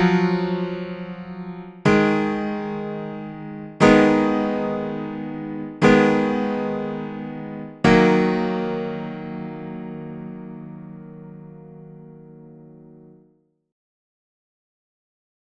Música